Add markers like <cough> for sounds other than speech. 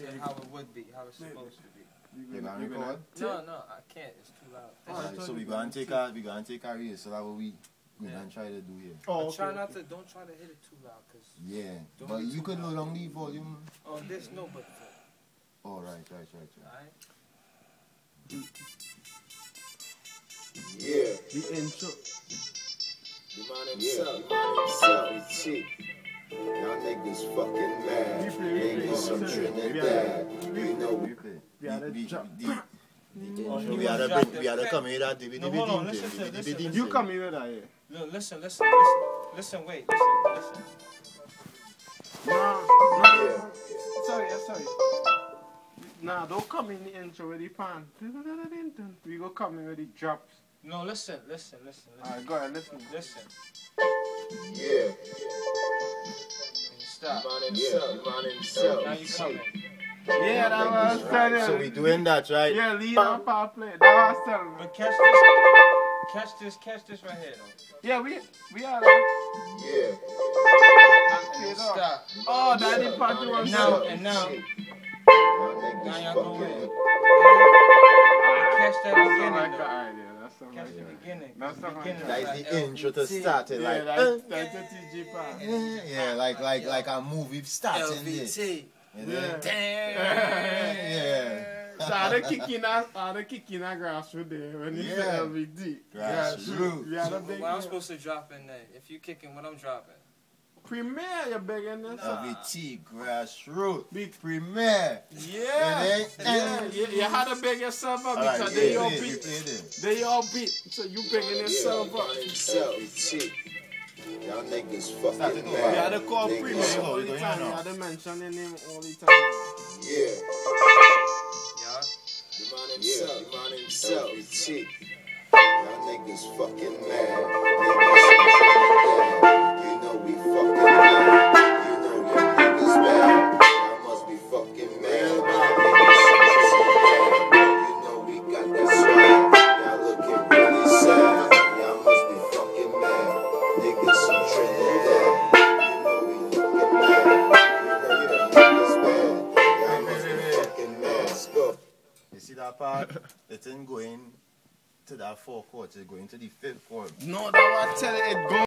Can You we gonna- record? No, no, I can't. It's too loud. Oh, I Alright, so we were gonna gonna take take- a we gonna take a race. So that what we we Yeah. gonna try to do here. Oh, But try not okay. to. Don't try to hit it too loud, cause Yeah, but you too could loud. load on the volume. Oh, on this no, but Oh right, right, right, right. alright. Yeah, The intro. the man himself, the man himself, he cheap. Y'all niggas fucking mad. Replay, replay. Niggas from Trinidad. Know We. Oh, we had a we, we, the, Oh, the, you we had a drop we had a come here that dibby No, dibby hold on, listen dim, to- dibby listen, listen. You come here with that, yeah. Look, listen, listen, listen, listen. Wait, listen, listen. Nah, nah. Sorry, yeah, sorry. Nah, don't come in the intro with the pan. We go come in with the drops. No, listen, listen, listen, listen. Alright, go ahead, listen. Listen. Yeah, And stop. the man himself, the man himself. Now he you cheap. coming. Yeah, that was telling So we doing that, right? Yeah, lead and power play. That was telling But catch this, catch this, catch this right here though. Yeah, we we are that. Yeah. And Stop. stop. Oh, that the part you want And to now, and now, now y'all go in. fucking. Catch that That sound beginning like an idea. That sound Catch like the beginning. That's The not like beginning That like is the intro to LVT. start it, Yeah, like. that's, uh, that's the TG part. yeah, yeah, like like like a movie starts in there. LVT. Yeah. <laughs> Yeah. So are they kicking us? Are they kicking our grassroots there when you say Yeah. LVD? Grassroots. We had So big I'm supposed to drop in there? If you kicking, what I'm dropping? Premiere. You're begging this. LVT grassroots. Big premier. Yeah. Yeah, Yeah, you, you had to beg yourself up because we they all play it, we beat. play. They all beat. So you begging Yeah, yourself the up. man himself. Y'all niggas fucking it. You mad. had to call Niggas- premiere Niggas- all the time. You Niggas- had to mention their name all the time. Yeah. Y'all. The man himself, the man himself, he cheap. Y'all niggas fucking mad. See that part? It ain't going to that fourth chords, it's going to the fifth chord. No, that was telling it go.